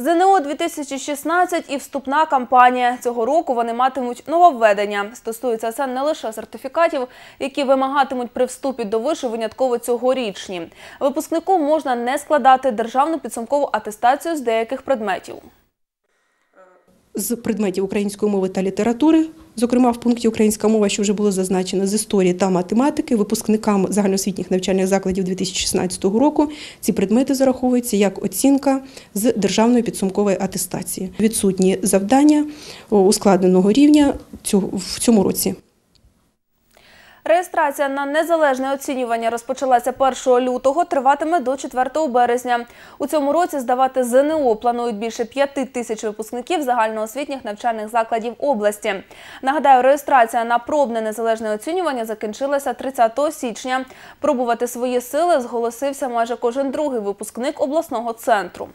ЗНО 2016 і вступна кампанія. Цього року вони матимуть нововведення. Стосується це не лише сертифікатів, які вимагатимуть при вступі до вишу винятково цьогорічні. Випускнику можна не складати державну підсумкову атестацію з деяких предметів. З предметів української мови та літератури, зокрема в пункті українська мова, що вже було зазначено, з історії та математики, випускникам загальноосвітніх навчальних закладів 2016 року ці предмети зараховуються як оцінка з державної підсумкової атестації. Відсутні завдання ускладненого рівня в цьому році. Реєстрація на незалежне оцінювання розпочалася 1 лютого, триватиме до 4 березня. У цьому році здавати ЗНО планують більше 5 тисяч випускників загальноосвітніх навчальних закладів області. Нагадаю, реєстрація на пробне незалежне оцінювання закінчилася 30 січня. Пробувати свої сили зголосився майже кожен другий випускник обласного центру.